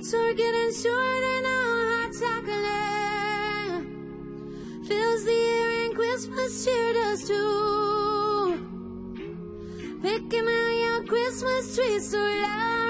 nights are getting shorter now. Hot chocolate fills the air and Christmas cheered us too. Picking out your Christmas tree so loudly.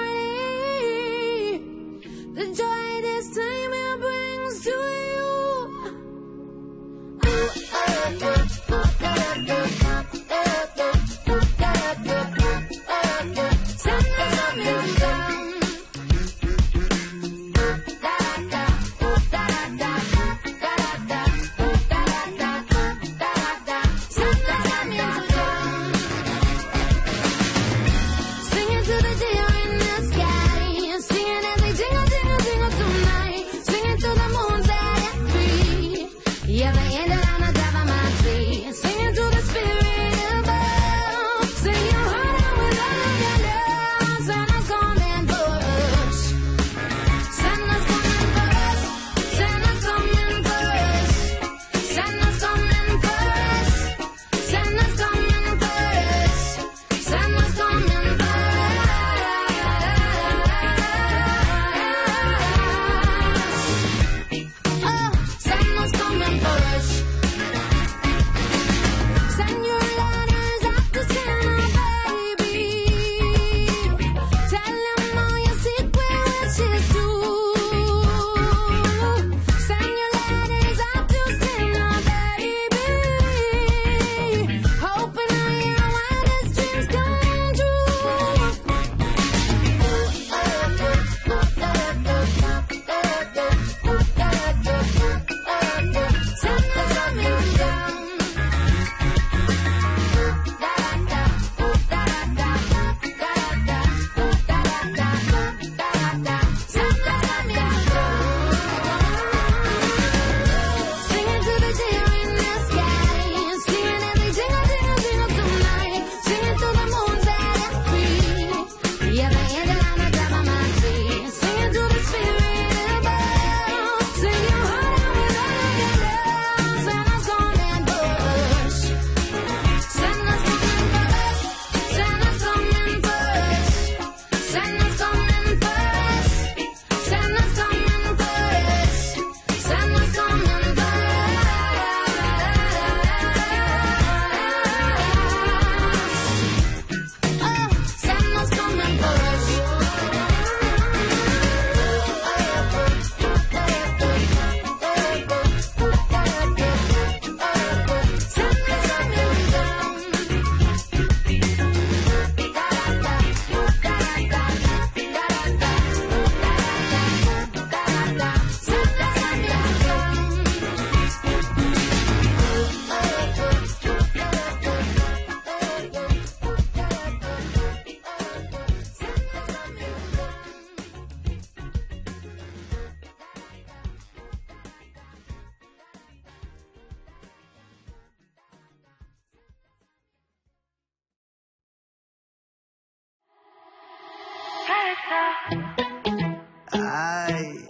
Ay,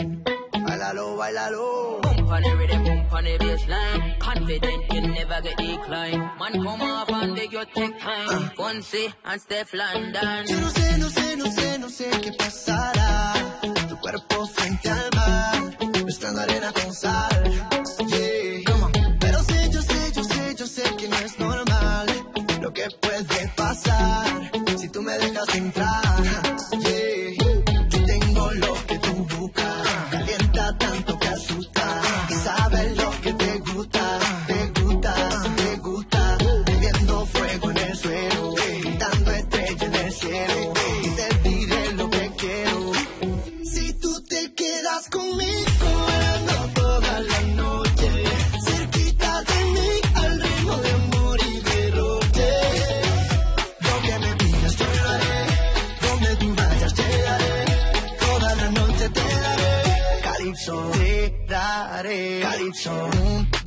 bailalo, bailalo. Boom on the rhythm, boom on the bassline. Confident you never get decline. Man come off and beg you take time. Fonse and Steph London. Yo no sé, no sé, no sé, no sé qué pasará. Tu cuerpo frente al mar, mezclando arena con sal. Yeah. Pero sé, yo sé, yo sé, yo sé que no es normal lo que puede pasar si tú me dejas entrar. quieres y te diré lo que quiero. Si tú te quedas conmigo, ando toda la noche, cerquita de mí, al ritmo de amor y derroche. Lo que me pidas yo lo haré, donde tú vayas llegaré, toda la noche te daré, calipso, te daré, calipso.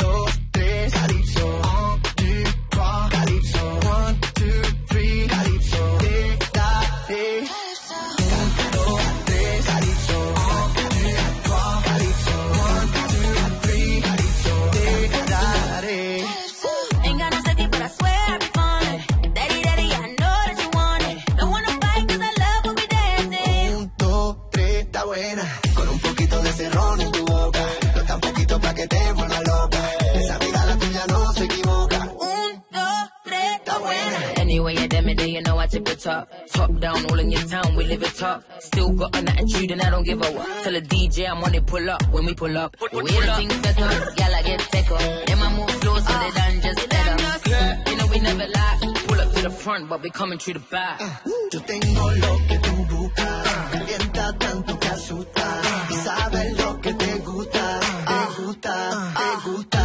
Top. Top down, all in your town, we live it top. Still got an attitude and I don't give a what. Tell the DJ I'm on it, pull up when we pull up. We ain't things set up, gal I get take up. Then I move slow so they done just better. Ah. You know we never lie. Pull up to the front, but we coming through the back. Yo tengo lo que tú buscas, calienta tanto que asusta, y sabes lo que te gusta, te gusta, te gusta.